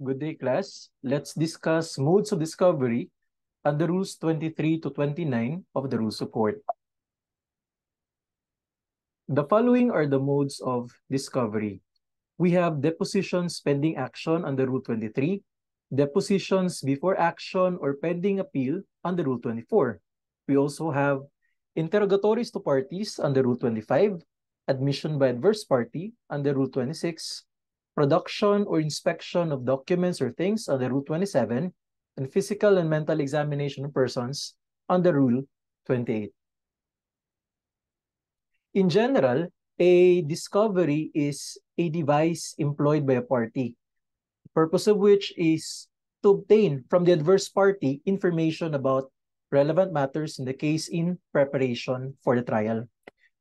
Good day, class. Let's discuss modes of discovery under rules 23 to 29 of the Rules of Court. The following are the modes of discovery. We have depositions pending action under Rule 23, depositions before action or pending appeal under Rule 24. We also have interrogatories to parties under Rule 25, admission by adverse party under Rule 26, production or inspection of documents or things under Rule 27, and physical and mental examination of persons under Rule 28. In general, a discovery is a device employed by a party, the purpose of which is to obtain from the adverse party information about relevant matters in the case in preparation for the trial.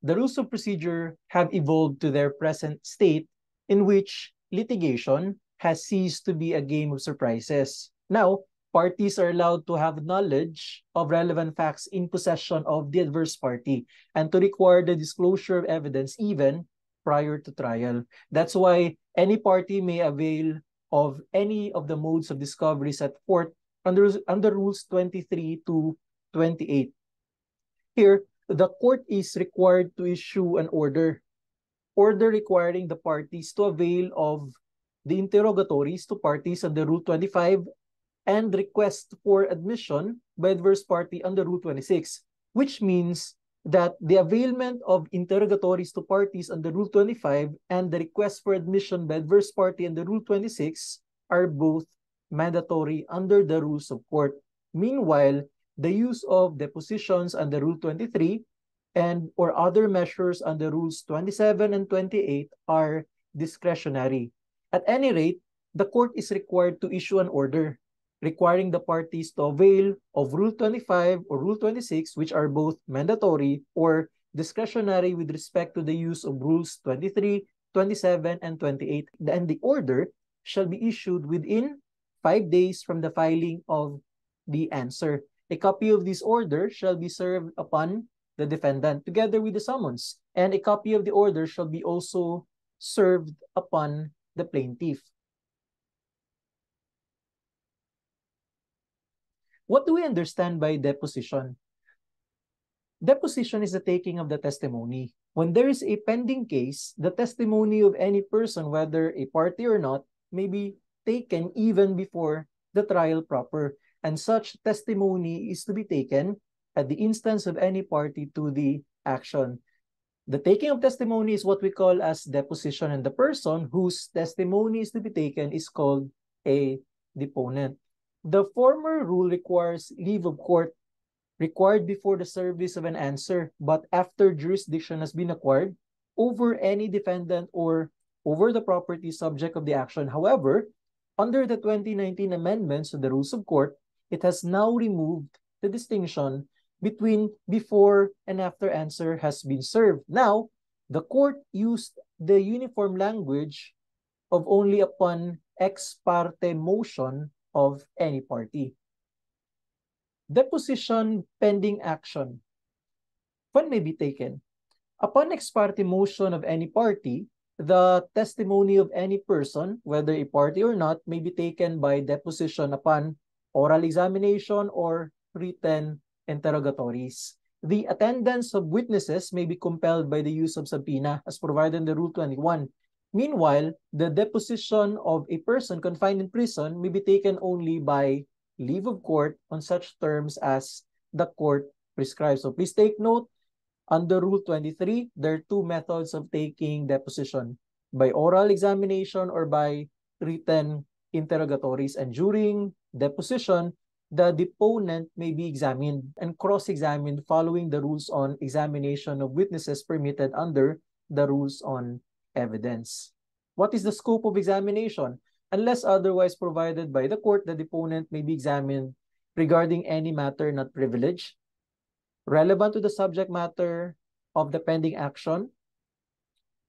The rules of procedure have evolved to their present state in which litigation has ceased to be a game of surprises. Now, parties are allowed to have knowledge of relevant facts in possession of the adverse party and to require the disclosure of evidence even prior to trial. That's why any party may avail of any of the modes of discovery set forth under, under Rules 23 to 28. Here, the court is required to issue an order order requiring the parties to avail of the interrogatories to parties under Rule 25 and request for admission by adverse party under Rule 26, which means that the availment of interrogatories to parties under Rule 25 and the request for admission by adverse party under Rule 26 are both mandatory under the rules of court. Meanwhile, the use of depositions under Rule 23 and or other measures under rules 27 and 28 are discretionary. At any rate, the court is required to issue an order requiring the parties to avail of Rule 25 or Rule 26, which are both mandatory or discretionary with respect to the use of Rules 23, 27, and 28. And the order shall be issued within five days from the filing of the answer. A copy of this order shall be served upon the defendant together with the summons, and a copy of the order shall be also served upon the plaintiff. What do we understand by deposition? Deposition is the taking of the testimony. When there is a pending case, the testimony of any person, whether a party or not, may be taken even before the trial proper. And such testimony is to be taken at the instance of any party to the action. The taking of testimony is what we call as deposition, and the person whose testimony is to be taken is called a deponent. The former rule requires leave of court required before the service of an answer, but after jurisdiction has been acquired over any defendant or over the property subject of the action. However, under the 2019 amendments to the rules of court, it has now removed the distinction between before and after answer has been served. Now, the court used the uniform language of only upon ex parte motion of any party. Deposition pending action. When may be taken? Upon ex parte motion of any party, the testimony of any person, whether a party or not, may be taken by deposition upon oral examination or written interrogatories. The attendance of witnesses may be compelled by the use of subpoena as provided in the Rule 21. Meanwhile, the deposition of a person confined in prison may be taken only by leave of court on such terms as the court prescribes. So please take note, under Rule 23, there are two methods of taking deposition, by oral examination or by written interrogatories. And during deposition, the deponent may be examined and cross-examined following the rules on examination of witnesses permitted under the rules on evidence. What is the scope of examination? Unless otherwise provided by the court, the deponent may be examined regarding any matter not privileged, relevant to the subject matter of the pending action,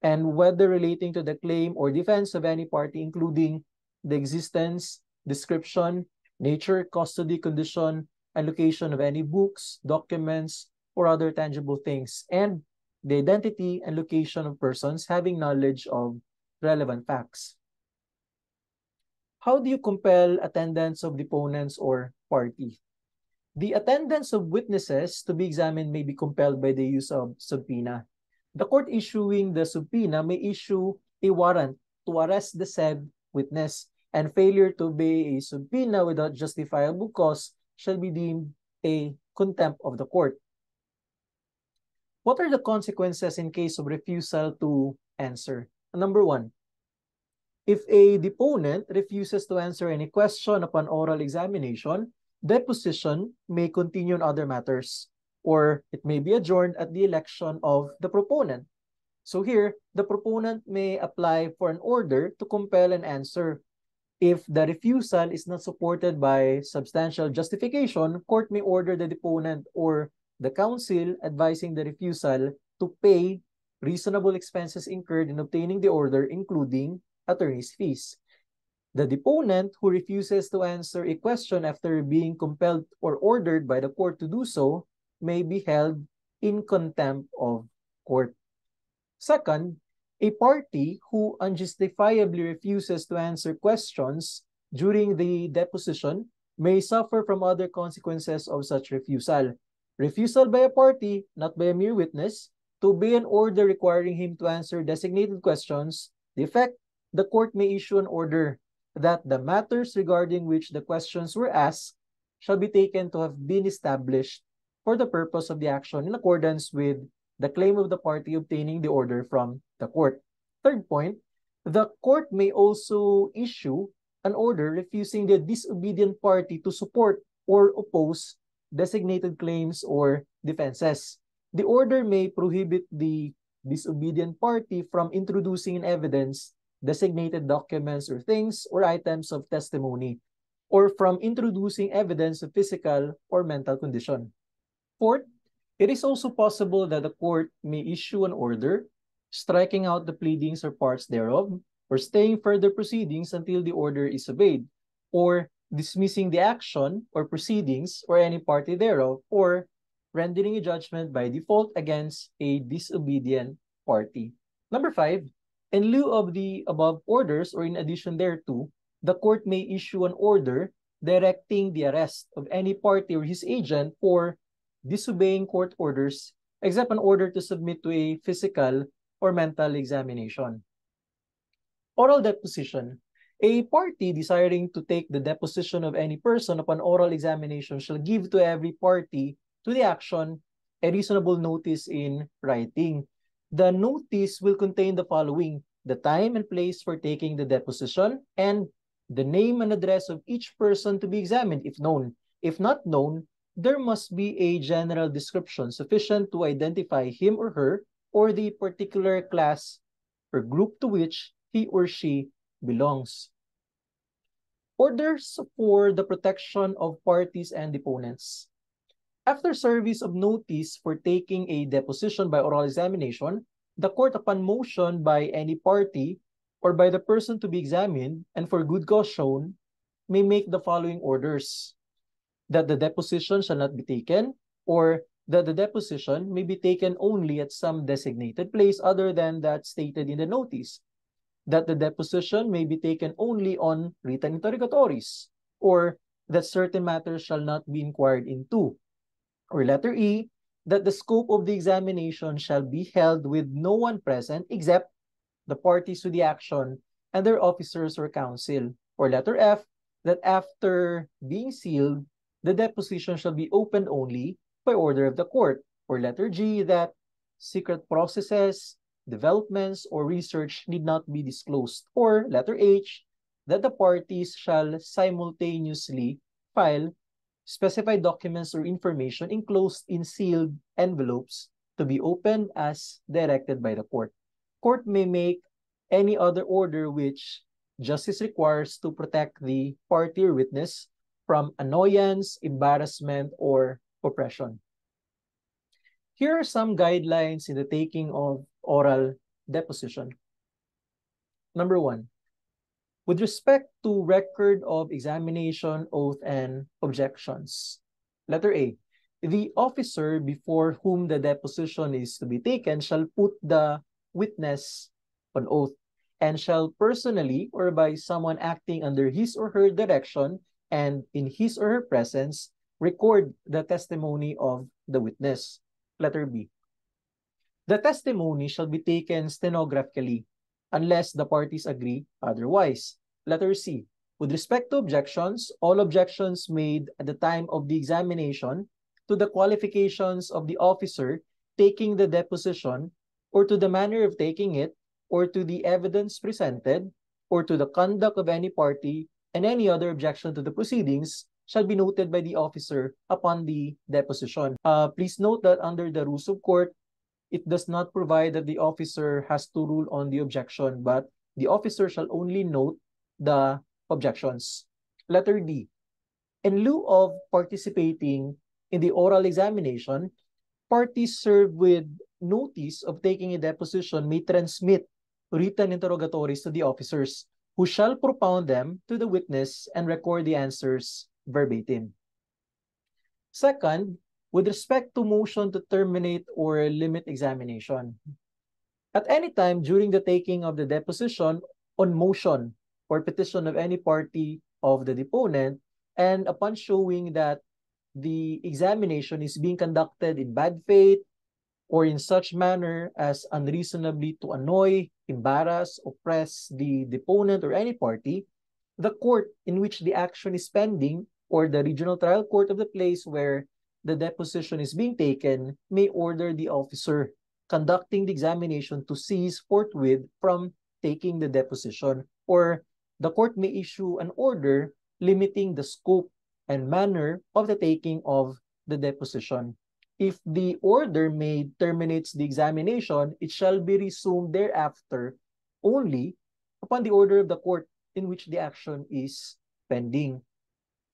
and whether relating to the claim or defense of any party, including the existence, description, nature, custody, condition, and location of any books, documents, or other tangible things, and the identity and location of persons having knowledge of relevant facts. how do you compel attendance of deponents or party? The attendance of witnesses to be examined may be compelled by the use of subpoena. The court issuing the subpoena may issue a warrant to arrest the said witness, and failure to obey a subpoena without justifiable cause shall be deemed a contempt of the court. What are the consequences in case of refusal to answer? Number one, if a deponent refuses to answer any question upon oral examination, deposition may continue on other matters, or it may be adjourned at the election of the proponent. So here, the proponent may apply for an order to compel an answer. If the refusal is not supported by substantial justification, court may order the deponent or the counsel advising the refusal to pay reasonable expenses incurred in obtaining the order, including attorney's fees. The deponent who refuses to answer a question after being compelled or ordered by the court to do so may be held in contempt of court. Second, a party who unjustifiably refuses to answer questions during the deposition may suffer from other consequences of such refusal. Refusal by a party, not by a mere witness, to obey an order requiring him to answer designated questions, the effect the court may issue an order that the matters regarding which the questions were asked shall be taken to have been established for the purpose of the action in accordance with the claim of the party obtaining the order from the court. Third point, the court may also issue an order refusing the disobedient party to support or oppose designated claims or defenses. The order may prohibit the disobedient party from introducing in evidence designated documents or things or items of testimony, or from introducing evidence of physical or mental condition. Fourth, it is also possible that the court may issue an order striking out the pleadings or parts thereof, or staying further proceedings until the order is obeyed, or dismissing the action or proceedings or any party thereof, or rendering a judgment by default against a disobedient party. Number five, in lieu of the above orders or in addition thereto, the court may issue an order directing the arrest of any party or his agent for disobeying court orders except an order to submit to a physical or mental examination. Oral deposition. A party desiring to take the deposition of any person upon oral examination shall give to every party to the action a reasonable notice in writing the notice will contain the following, the time and place for taking the deposition, and the name and address of each person to be examined if known. If not known, there must be a general description sufficient to identify him or her or the particular class or group to which he or she belongs. Orders for the protection of parties and deponents. After service of notice for taking a deposition by oral examination, the court upon motion by any party or by the person to be examined and for good cause shown may make the following orders. That the deposition shall not be taken or that the deposition may be taken only at some designated place other than that stated in the notice. That the deposition may be taken only on written interrogatories or that certain matters shall not be inquired into or letter E, that the scope of the examination shall be held with no one present except the parties to the action and their officers or counsel. Or letter F, that after being sealed, the deposition shall be opened only by order of the court. Or letter G, that secret processes, developments, or research need not be disclosed. Or letter H, that the parties shall simultaneously file specified documents or information enclosed in sealed envelopes to be opened as directed by the court. Court may make any other order which justice requires to protect the party or witness from annoyance, embarrassment, or oppression. Here are some guidelines in the taking of oral deposition. Number one, with respect to record of examination, oath, and objections. Letter A. The officer before whom the deposition is to be taken shall put the witness on oath. and shall personally or by someone acting under his or her direction and in his or her presence record the testimony of the witness. Letter B. The testimony shall be taken stenographically unless the parties agree otherwise. Letter C. With respect to objections, all objections made at the time of the examination to the qualifications of the officer taking the deposition or to the manner of taking it or to the evidence presented, or to the conduct of any party, and any other objection to the proceedings shall be noted by the officer upon the deposition. Uh, please note that under the rules of court, it does not provide that the officer has to rule on the objection, but the officer shall only note the objections. Letter D. In lieu of participating in the oral examination, parties served with notice of taking a deposition may transmit written interrogatories to the officers who shall propound them to the witness and record the answers verbatim. Second, with respect to motion to terminate or limit examination. At any time during the taking of the deposition on motion or petition of any party of the deponent, and upon showing that the examination is being conducted in bad faith or in such manner as unreasonably to annoy, embarrass, oppress the deponent or any party, the court in which the action is pending or the regional trial court of the place where the deposition is being taken may order the officer conducting the examination to cease forthwith from taking the deposition or the court may issue an order limiting the scope and manner of the taking of the deposition. If the order made terminates the examination, it shall be resumed thereafter only upon the order of the court in which the action is pending.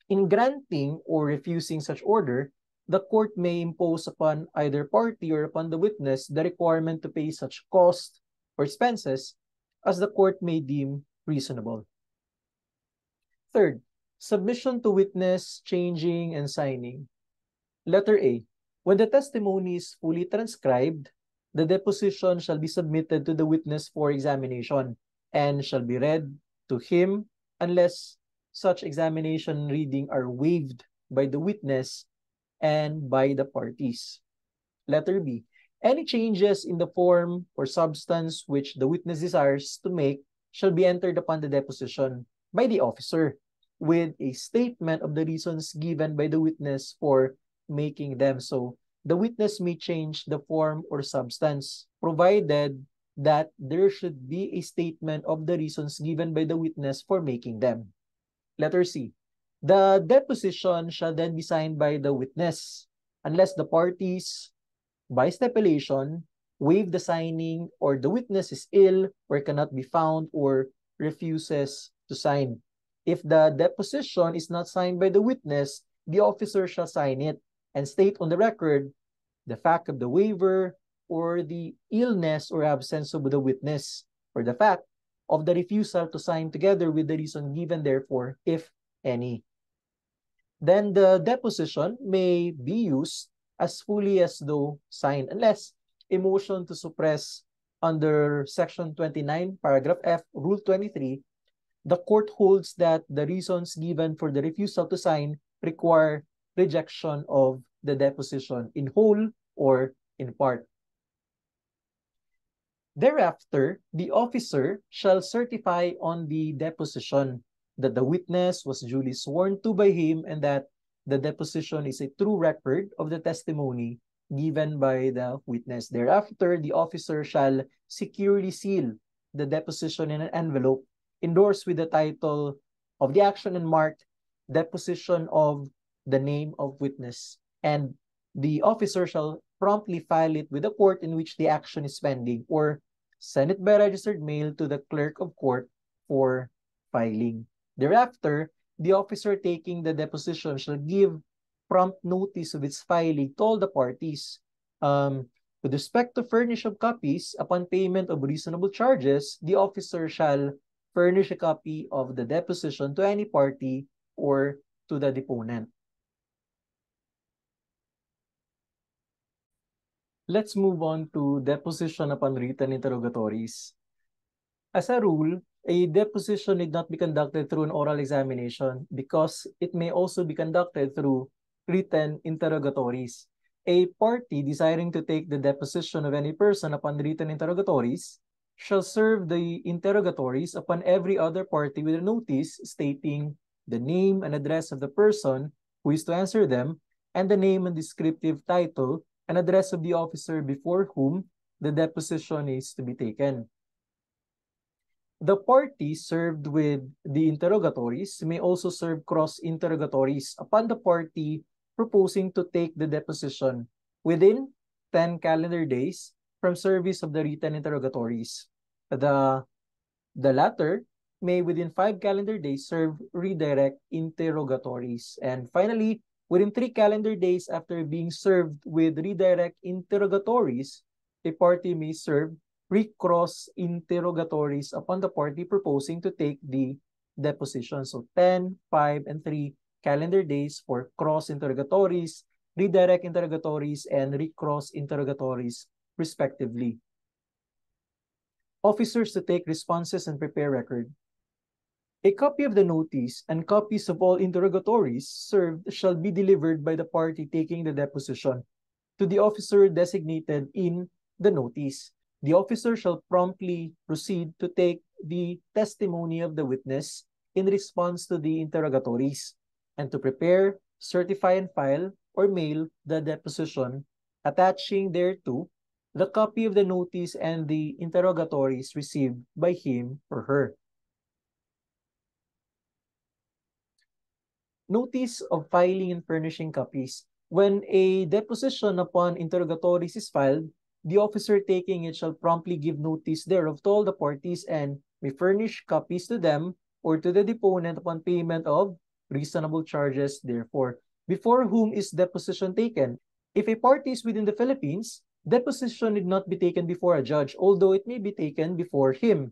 In granting or refusing such order, the court may impose upon either party or upon the witness the requirement to pay such cost or expenses as the court may deem reasonable. Third, submission to witness, changing, and signing. Letter A. When the testimony is fully transcribed, the deposition shall be submitted to the witness for examination and shall be read to him unless such examination reading are waived by the witness and by the parties. Letter B. Any changes in the form or substance which the witness desires to make shall be entered upon the deposition by the officer with a statement of the reasons given by the witness for making them so. The witness may change the form or substance, provided that there should be a statement of the reasons given by the witness for making them. Letter C. The deposition shall then be signed by the witness, unless the parties, by stipulation, waive the signing or the witness is ill or cannot be found or refuses to sign. If the deposition is not signed by the witness, the officer shall sign it and state on the record the fact of the waiver or the illness or absence of the witness or the fact of the refusal to sign together with the reason given therefore, if any. Then the deposition may be used as fully as though signed unless a motion to suppress under section 29 paragraph F rule 23 the court holds that the reasons given for the refusal to sign require rejection of the deposition in whole or in part. Thereafter, the officer shall certify on the deposition that the witness was duly sworn to by him and that the deposition is a true record of the testimony given by the witness. Thereafter, the officer shall securely seal the deposition in an envelope endorsed with the title of the action and marked deposition of the name of witness and the officer shall promptly file it with the court in which the action is pending or send it by registered mail to the clerk of court for filing. Thereafter, the officer taking the deposition shall give prompt notice of its filing to all the parties. Um, with respect to furnish of copies, upon payment of reasonable charges, the officer shall furnish a copy of the deposition to any party or to the deponent. Let's move on to deposition upon written interrogatories. As a rule, a deposition need not be conducted through an oral examination because it may also be conducted through written interrogatories. A party desiring to take the deposition of any person upon written interrogatories shall serve the interrogatories upon every other party with a notice stating the name and address of the person who is to answer them, and the name and descriptive title and address of the officer before whom the deposition is to be taken. The party served with the interrogatories may also serve cross-interrogatories upon the party proposing to take the deposition within 10 calendar days from service of the written interrogatories. The, the latter may within 5 calendar days serve redirect interrogatories. And finally, within 3 calendar days after being served with redirect interrogatories, a party may serve recross interrogatories upon the party proposing to take the deposition. So 10, 5, and 3 calendar days for cross interrogatories, redirect interrogatories, and recross interrogatories, respectively. Officers to take responses and prepare record. A copy of the notice and copies of all interrogatories served shall be delivered by the party taking the deposition to the officer designated in the notice the officer shall promptly proceed to take the testimony of the witness in response to the interrogatories and to prepare, certify, and file or mail the deposition, attaching thereto the copy of the notice and the interrogatories received by him or her. Notice of filing and furnishing copies. When a deposition upon interrogatories is filed, the officer taking it shall promptly give notice thereof to all the parties and may furnish copies to them or to the deponent upon payment of reasonable charges therefore. Before whom is deposition taken? If a party is within the Philippines, deposition need not be taken before a judge, although it may be taken before him.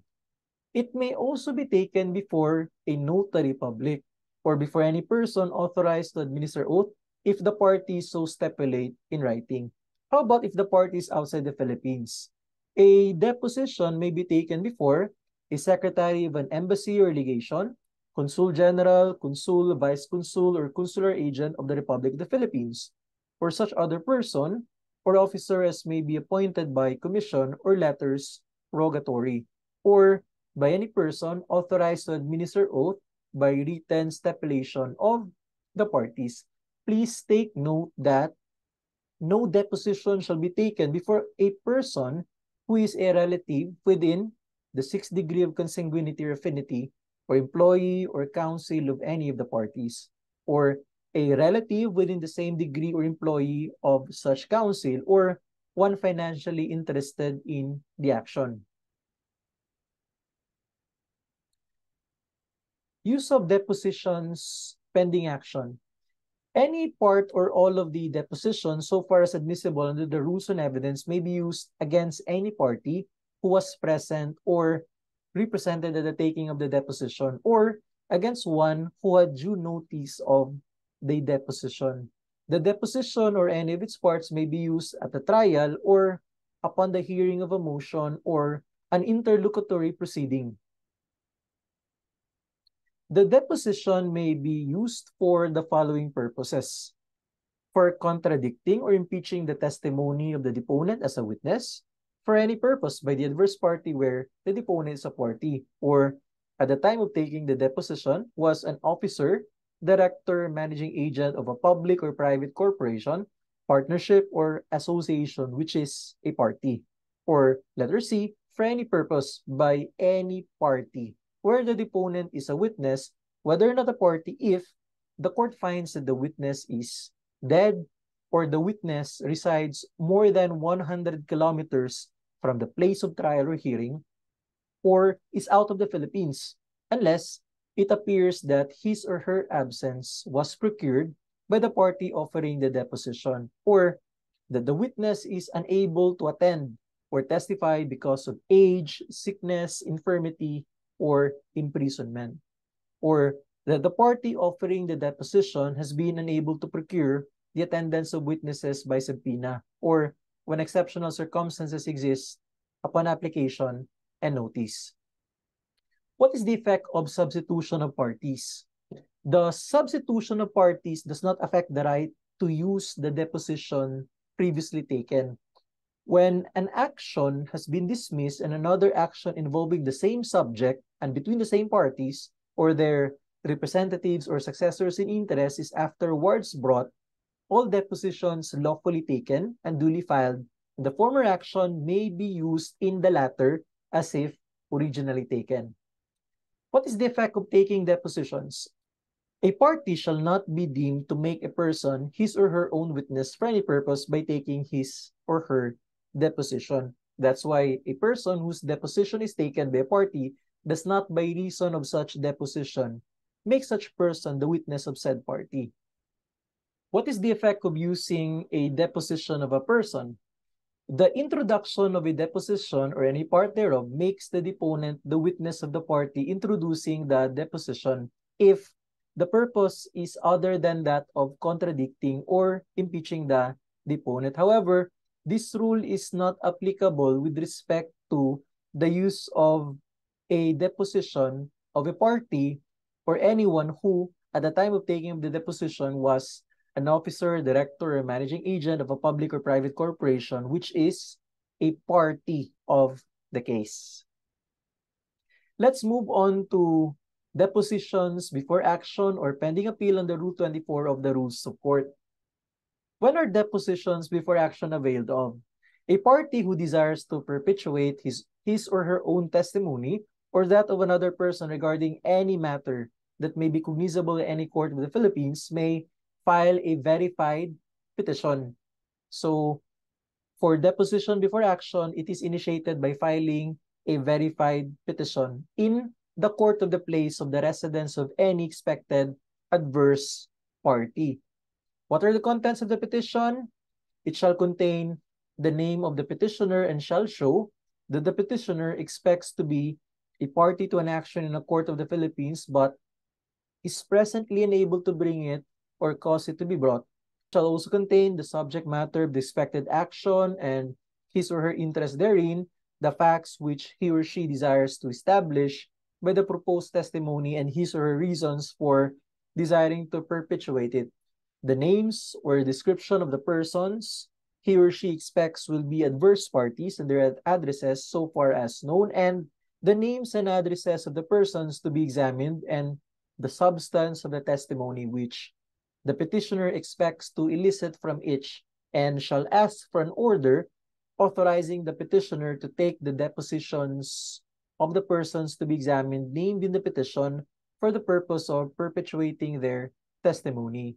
It may also be taken before a notary public or before any person authorized to administer oath if the parties so stipulate in writing. How about if the parties outside the Philippines? A deposition may be taken before a secretary of an embassy or legation, consul general, consul, vice consul, or consular agent of the Republic of the Philippines, or such other person or officer as may be appointed by commission or letters rogatory, or by any person authorized to administer oath by written stipulation of the parties. Please take note that no deposition shall be taken before a person who is a relative within the sixth degree of consanguinity or affinity or employee or counsel of any of the parties or a relative within the same degree or employee of such counsel or one financially interested in the action. Use of depositions pending action any part or all of the deposition so far as admissible under the rules on evidence may be used against any party who was present or represented at the taking of the deposition or against one who had due notice of the deposition. The deposition or any of its parts may be used at the trial or upon the hearing of a motion or an interlocutory proceeding. The deposition may be used for the following purposes. For contradicting or impeaching the testimony of the deponent as a witness, for any purpose by the adverse party where the deponent is a party, or at the time of taking the deposition was an officer, director, managing agent of a public or private corporation, partnership, or association which is a party. Or letter C, for any purpose by any party where the deponent is a witness, whether or not a party, if the court finds that the witness is dead or the witness resides more than 100 kilometers from the place of trial or hearing, or is out of the Philippines, unless it appears that his or her absence was procured by the party offering the deposition, or that the witness is unable to attend or testify because of age, sickness, infirmity, or imprisonment, or that the party offering the deposition has been unable to procure the attendance of witnesses by subpoena, or when exceptional circumstances exist upon application and notice. What is the effect of substitution of parties? The substitution of parties does not affect the right to use the deposition previously taken. When an action has been dismissed and another action involving the same subject and between the same parties or their representatives or successors in interest is afterwards brought, all depositions lawfully taken and duly filed the former action may be used in the latter as if originally taken. What is the effect of taking depositions? A party shall not be deemed to make a person his or her own witness for any purpose by taking his or her deposition. That's why a person whose deposition is taken by a party does not by reason of such deposition make such person the witness of said party. What is the effect of using a deposition of a person? The introduction of a deposition or any part thereof makes the deponent the witness of the party introducing the deposition if the purpose is other than that of contradicting or impeaching the deponent. However, this rule is not applicable with respect to the use of a deposition of a party or anyone who, at the time of taking the deposition, was an officer, director, or managing agent of a public or private corporation, which is a party of the case. Let's move on to depositions before action or pending appeal under Rule 24 of the Rules of Court. When are depositions before action availed of? A party who desires to perpetuate his, his or her own testimony or that of another person regarding any matter that may be cognizable in any court of the Philippines may file a verified petition. So, for deposition before action, it is initiated by filing a verified petition in the court of the place of the residence of any expected adverse party. What are the contents of the petition? It shall contain the name of the petitioner and shall show that the petitioner expects to be a party to an action in a court of the Philippines but is presently unable to bring it or cause it to be brought. Shall also contain the subject matter of the expected action and his or her interest therein, the facts which he or she desires to establish by the proposed testimony and his or her reasons for desiring to perpetuate it the names or description of the persons he or she expects will be adverse parties and their addresses so far as known, and the names and addresses of the persons to be examined and the substance of the testimony which the petitioner expects to elicit from each and shall ask for an order authorizing the petitioner to take the depositions of the persons to be examined named in the petition for the purpose of perpetuating their testimony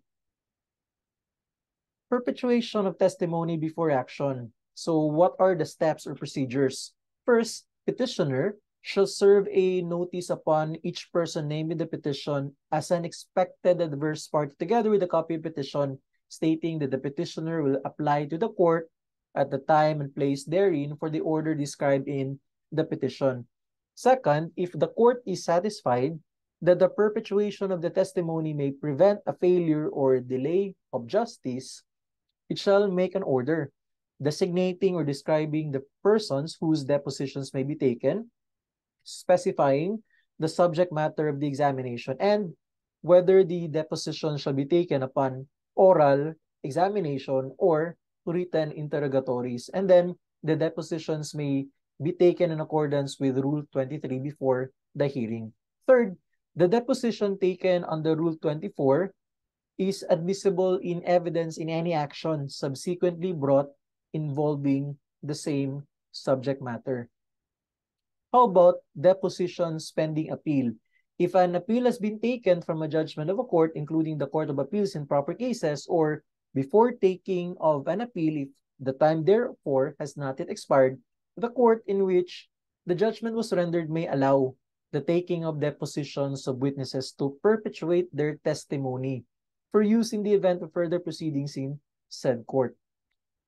perpetuation of testimony before action. So what are the steps or procedures? First, petitioner shall serve a notice upon each person named in the petition as an expected adverse party together with a copy of petition stating that the petitioner will apply to the court at the time and place therein for the order described in the petition. Second, if the court is satisfied that the perpetuation of the testimony may prevent a failure or delay of justice, it shall make an order designating or describing the persons whose depositions may be taken, specifying the subject matter of the examination, and whether the deposition shall be taken upon oral examination or written interrogatories. And then the depositions may be taken in accordance with Rule 23 before the hearing. Third, the deposition taken under Rule 24 is admissible in evidence in any action subsequently brought involving the same subject matter. How about depositions pending appeal? If an appeal has been taken from a judgment of a court, including the Court of Appeals in proper cases, or before taking of an appeal, if the time therefore has not yet expired, the court in which the judgment was rendered may allow the taking of depositions of witnesses to perpetuate their testimony for use in the event of further proceedings in said court.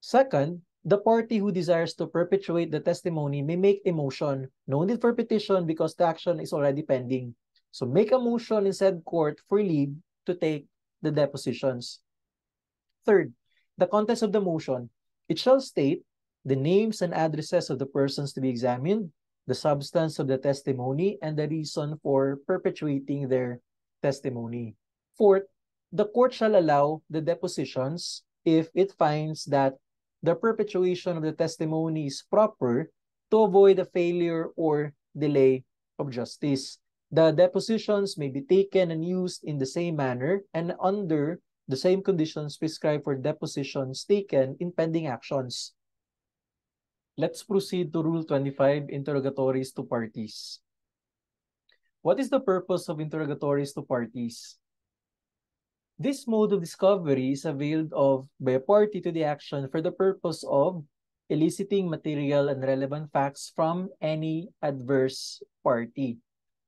Second, the party who desires to perpetuate the testimony may make a motion, no need for petition because the action is already pending. So make a motion in said court for leave to take the depositions. Third, the contents of the motion. It shall state the names and addresses of the persons to be examined, the substance of the testimony, and the reason for perpetuating their testimony. Fourth, the court shall allow the depositions if it finds that the perpetuation of the testimony is proper to avoid a failure or delay of justice. The depositions may be taken and used in the same manner and under the same conditions prescribed for depositions taken in pending actions. Let's proceed to Rule 25, Interrogatories to Parties. What is the purpose of interrogatories to parties? This mode of discovery is availed of by a party to the action for the purpose of eliciting material and relevant facts from any adverse party.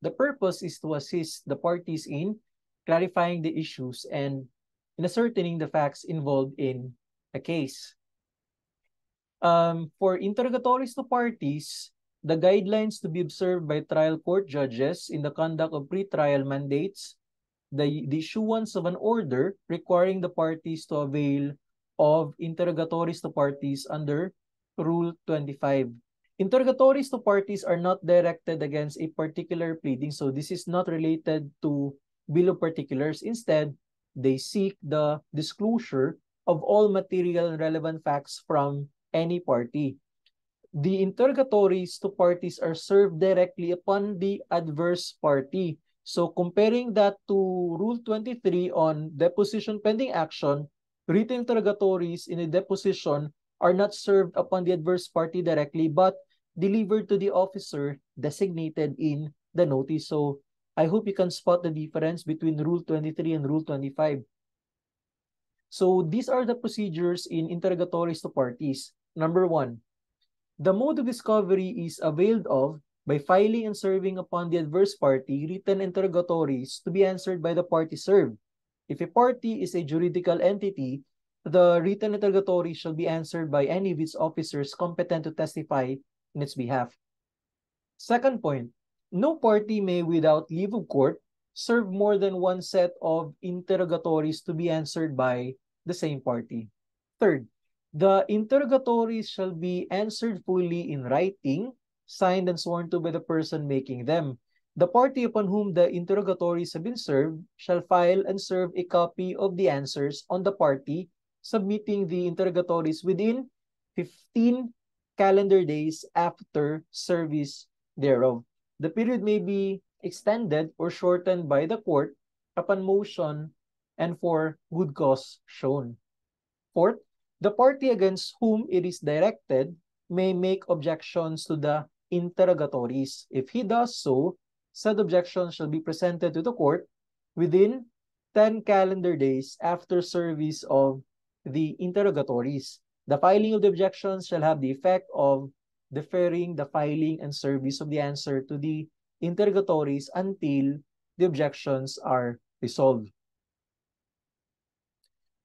The purpose is to assist the parties in clarifying the issues and in ascertaining the facts involved in a case. Um, for interrogatories to parties, the guidelines to be observed by trial court judges in the conduct of pre-trial mandates the, the issuance of an order requiring the parties to avail of interrogatories to parties under Rule 25. Interrogatories to parties are not directed against a particular pleading, so this is not related to Bill of Particulars. Instead, they seek the disclosure of all material and relevant facts from any party. The interrogatories to parties are served directly upon the adverse party So comparing that to Rule 23 on deposition pending action, written interrogatories in a deposition are not served upon the adverse party directly but delivered to the officer designated in the notice. So I hope you can spot the difference between Rule 23 and Rule 25. So these are the procedures in interrogatories to parties. Number one, the mode of discovery is availed of by filing and serving upon the adverse party written interrogatories to be answered by the party served. If a party is a juridical entity, the written interrogatory shall be answered by any of its officers competent to testify in its behalf. Second point, no party may without leave of court serve more than one set of interrogatories to be answered by the same party. Third, the interrogatories shall be answered fully in writing signed and sworn to by the person making them. The party upon whom the interrogatories have been served shall file and serve a copy of the answers on the party submitting the interrogatories within 15 calendar days after service thereof. The period may be extended or shortened by the court upon motion and for good cause shown. Fourth, the party against whom it is directed may make objections to the interrogatories. If he does so, said objections shall be presented to the court within 10 calendar days after service of the interrogatories. The filing of the objections shall have the effect of deferring the filing and service of the answer to the interrogatories until the objections are resolved.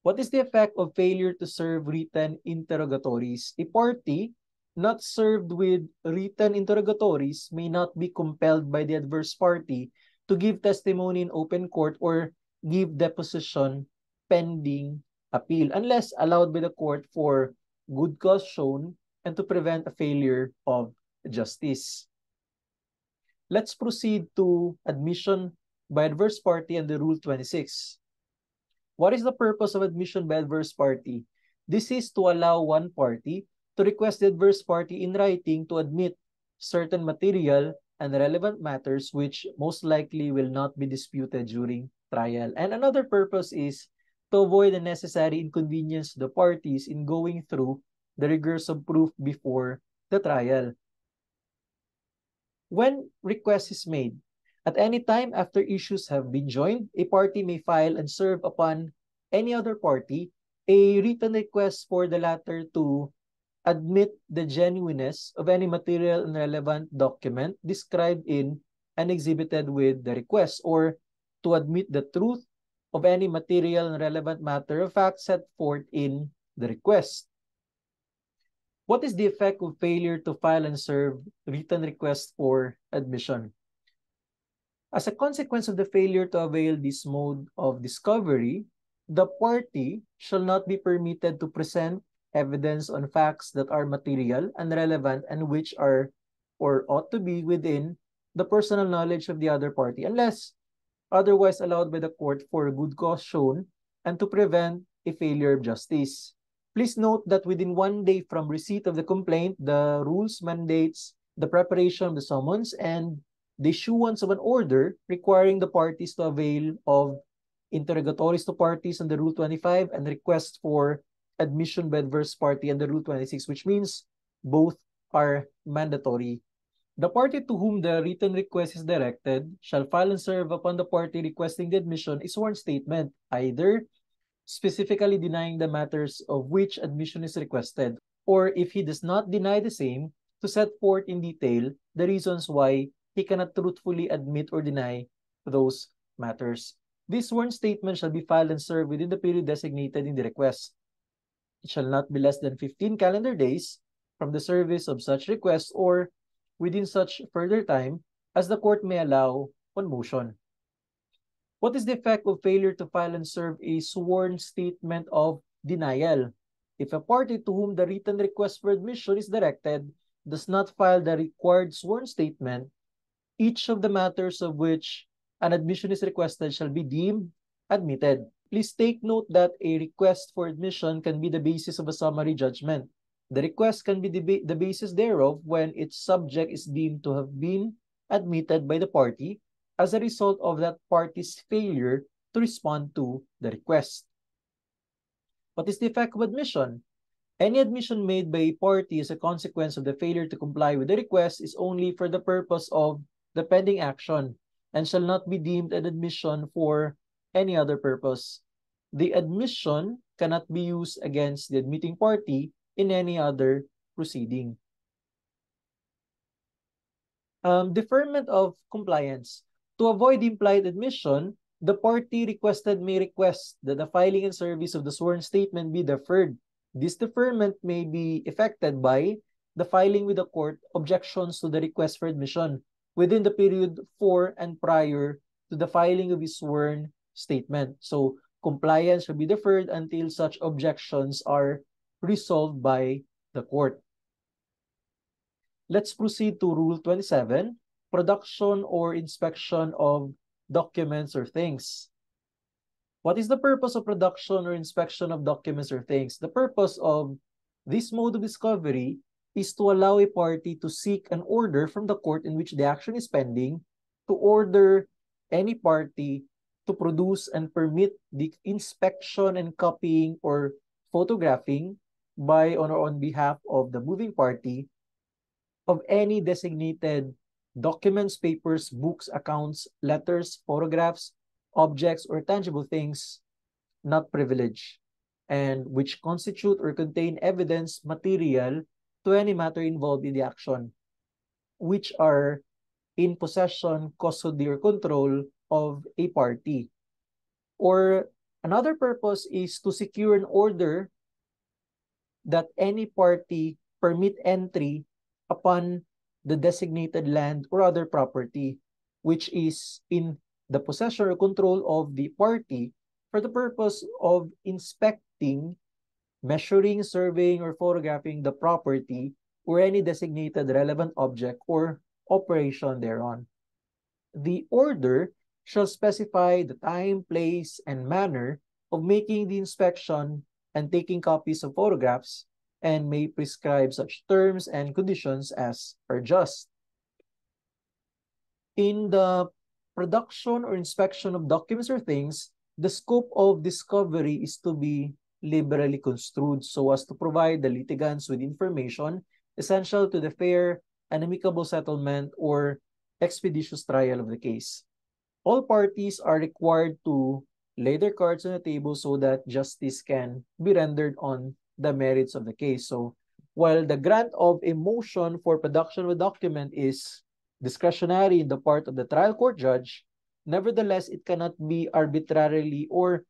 What is the effect of failure to serve written interrogatories? A party not served with written interrogatories may not be compelled by the adverse party to give testimony in open court or give deposition pending appeal unless allowed by the court for good cause shown and to prevent a failure of justice. Let's proceed to admission by adverse party under Rule 26. What is the purpose of admission by adverse party? This is to allow one party to request the adverse party in writing to admit certain material and relevant matters which most likely will not be disputed during trial. And another purpose is to avoid the necessary inconvenience to the parties in going through the rigors of proof before the trial. When request is made, at any time after issues have been joined, a party may file and serve upon any other party a written request for the latter to admit the genuineness of any material and relevant document described in and exhibited with the request or to admit the truth of any material and relevant matter of fact set forth in the request. What is the effect of failure to file and serve written request for admission? As a consequence of the failure to avail this mode of discovery, the party shall not be permitted to present evidence on facts that are material and relevant and which are or ought to be within the personal knowledge of the other party unless otherwise allowed by the court for good cause shown and to prevent a failure of justice. Please note that within one day from receipt of the complaint, the rules mandates the preparation of the summons and the issuance of an order requiring the parties to avail of interrogatories to parties under Rule 25 and request for admission by adverse party under Rule 26, which means both are mandatory. The party to whom the written request is directed shall file and serve upon the party requesting the admission a sworn statement, either specifically denying the matters of which admission is requested, or if he does not deny the same, to set forth in detail the reasons why he cannot truthfully admit or deny those matters. This sworn statement shall be filed and served within the period designated in the request. It shall not be less than 15 calendar days from the service of such request or within such further time as the court may allow on motion. What is the effect of failure to file and serve a sworn statement of denial? If a party to whom the written request for admission is directed does not file the required sworn statement, each of the matters of which an admission is requested shall be deemed admitted. Please take note that a request for admission can be the basis of a summary judgment. The request can be the, the basis thereof when its subject is deemed to have been admitted by the party as a result of that party's failure to respond to the request. What is the effect of admission? Any admission made by a party as a consequence of the failure to comply with the request is only for the purpose of the pending action and shall not be deemed an admission for any other purpose. The admission cannot be used against the admitting party in any other proceeding. Um, deferment of compliance. To avoid implied admission, the party requested may request that the filing and service of the sworn statement be deferred. This deferment may be effected by the filing with the court objections to the request for admission within the period for and prior to the filing of his sworn statement. So compliance shall be deferred until such objections are resolved by the court. Let's proceed to Rule 27, production or inspection of documents or things. What is the purpose of production or inspection of documents or things? The purpose of this mode of discovery is to allow a party to seek an order from the court in which the action is pending to order any party to produce and permit the inspection and copying or photographing by on or on behalf of the moving party of any designated documents, papers, books, accounts, letters, photographs, objects, or tangible things not privileged, and which constitute or contain evidence material to any matter involved in the action, which are in possession, custody, or control of a party. Or another purpose is to secure an order that any party permit entry upon the designated land or other property which is in the possession or control of the party for the purpose of inspecting, measuring, surveying, or photographing the property or any designated relevant object or operation thereon. The order shall specify the time, place, and manner of making the inspection and taking copies of photographs and may prescribe such terms and conditions as are just. In the production or inspection of documents or things, the scope of discovery is to be liberally construed so as to provide the litigants with information essential to the fair and amicable settlement or expeditious trial of the case. All parties are required to lay their cards on the table so that justice can be rendered on the merits of the case. So while the grant of a motion for production of a document is discretionary in the part of the trial court judge, nevertheless, it cannot be arbitrarily or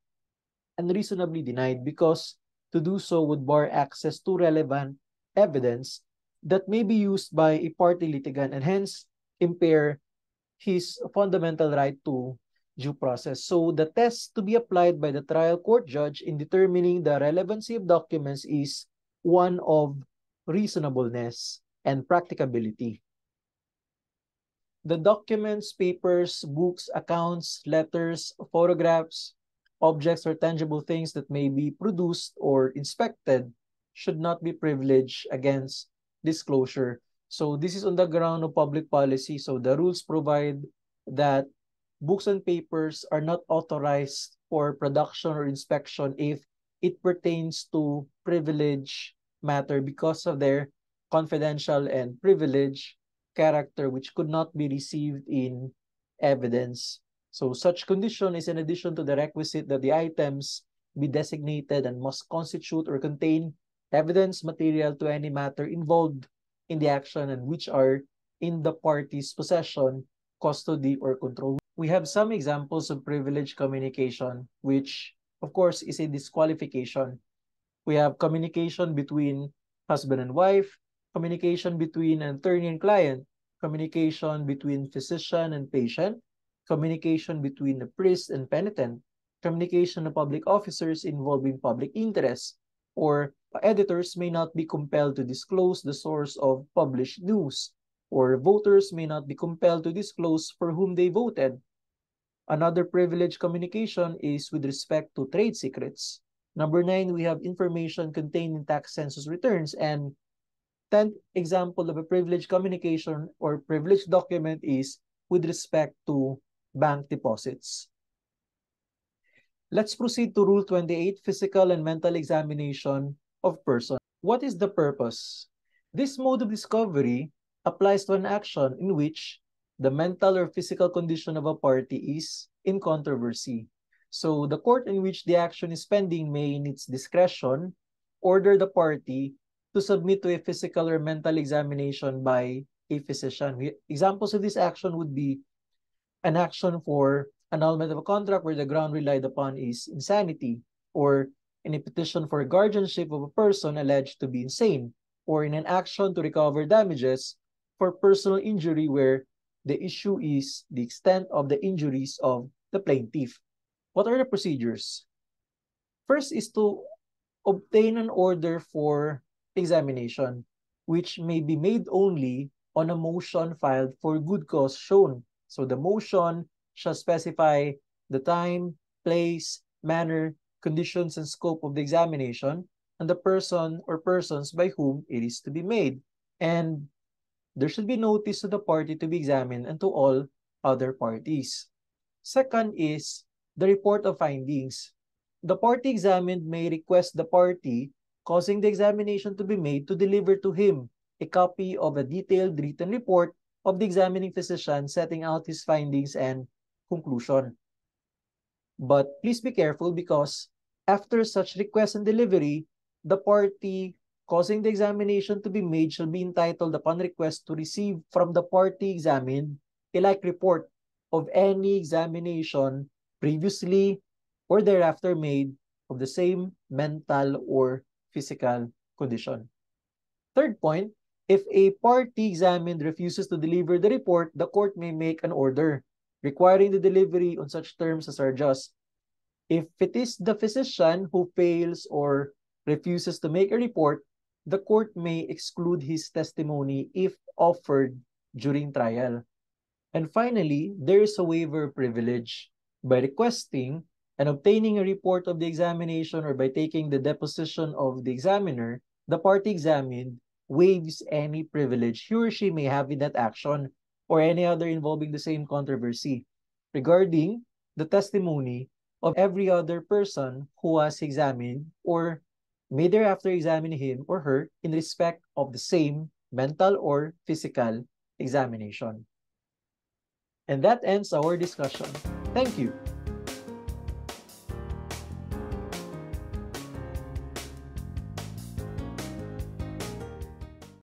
unreasonably denied because to do so would bar access to relevant evidence that may be used by a party litigant and hence impair his fundamental right to due process. So the test to be applied by the trial court judge in determining the relevancy of documents is one of reasonableness and practicability. the documents, papers, books, accounts, letters, photographs, objects, or tangible things that may be produced or inspected should not be privileged against disclosure. So this is on the ground of public policy. So the rules provide that books and papers are not authorized for production or inspection if it pertains to privilege matter because of their confidential and privilege character which could not be received in evidence. So such condition is in addition to the requisite that the items be designated and must constitute or contain evidence material to any matter involved in the action and which are in the party's possession, custody, or control. We have some examples of privileged communication, which of course is a disqualification. We have communication between husband and wife, communication between attorney and client, communication between physician and patient, communication between the priest and penitent, communication of public officers involving public interest, or editors may not be compelled to disclose the source of published news, or voters may not be compelled to disclose for whom they voted. Another privileged communication is with respect to trade secrets. Number nine, we have information contained in tax census returns. And 10th example of a privileged communication or privileged document is with respect to bank deposits. Let's proceed to Rule 28, Physical and Mental Examination of Person. What is the purpose? This mode of discovery applies to an action in which the mental or physical condition of a party is in controversy. So the court in which the action is pending may, in its discretion, order the party to submit to a physical or mental examination by a physician. Examples of this action would be an action for annulment of a contract where the ground relied upon is insanity, or in a petition for guardianship of a person alleged to be insane, or in an action to recover damages for personal injury where the issue is the extent of the injuries of the plaintiff. What are the procedures? First is to obtain an order for examination, which may be made only on a motion filed for good cause shown. So the motion shall specify the time, place, manner, conditions, and scope of the examination, and the person or persons by whom it is to be made. And there should be notice to the party to be examined and to all other parties. Second is the report of findings. The party examined may request the party causing the examination to be made to deliver to him a copy of a detailed written report of the examining physician setting out his findings and conclusion. But please be careful because after such request and delivery, the party causing the examination to be made shall be entitled upon request to receive from the party examined a like report of any examination previously or thereafter made of the same mental or physical condition. Third point, if a party examined refuses to deliver the report, the court may make an order requiring the delivery on such terms as are just. If it is the physician who fails or refuses to make a report, the court may exclude his testimony if offered during trial. And finally, there is a waiver privilege. By requesting and obtaining a report of the examination or by taking the deposition of the examiner, the party examined waives any privilege he or she may have in that action or any other involving the same controversy regarding the testimony of every other person who was examined or may thereafter examine him or her in respect of the same mental or physical examination. And that ends our discussion. Thank you.